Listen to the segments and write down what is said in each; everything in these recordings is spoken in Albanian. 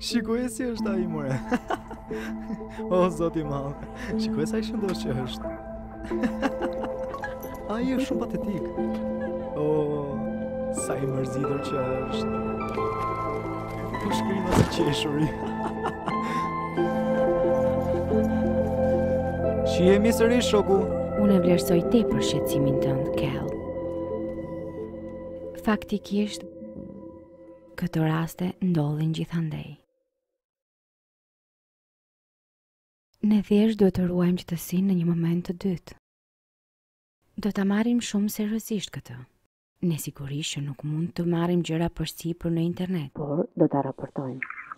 Shikoje si është ai more. o zot i madh. Shikoje sa i shëndoshë që është. ai është shumë patetik. O sa i mërzitur që është. Po shkrihem së qeshuri. Shije mirë sërish shoku. Unë e vlerësoj tepër shqetësimin tënd, Kel. Faktikisht, këto raste ndodhin gjithandej. Ne thjesht duhet të ruajmë qetësinë në një moment të tillë. Do ta marrim shumë seriozisht këtë. Ne sigurisht që nuk mund të marrim gjërat përsipër në internet. Por, do ta raportojmë.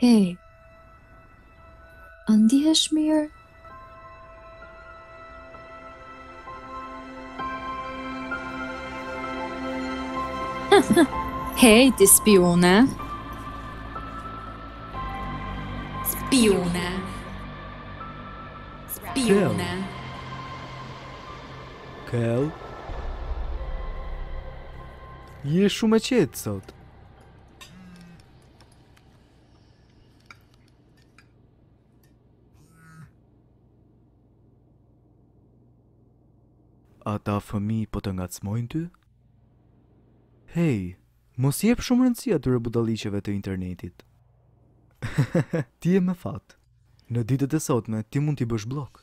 Hej, a ndihesh mirë? Hej, ti spiune! Spiune! Spiune! Kel? Je shumë e qetë sot. Ata fëmijë po të ngacmojnë ty? Hej, mos i jep shumë rëndësi atyre budallëqeve të internetit. Ti je me fat. Në ditët e sotme ti mund t'i bësh bllok.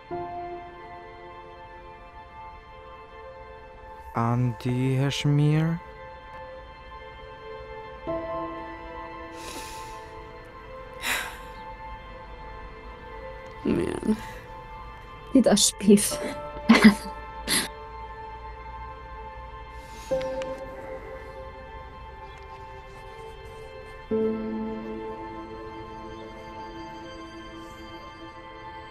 A ndihesh mirë? Mirë. Ti ma shpif.